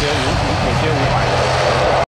千五，五千五百。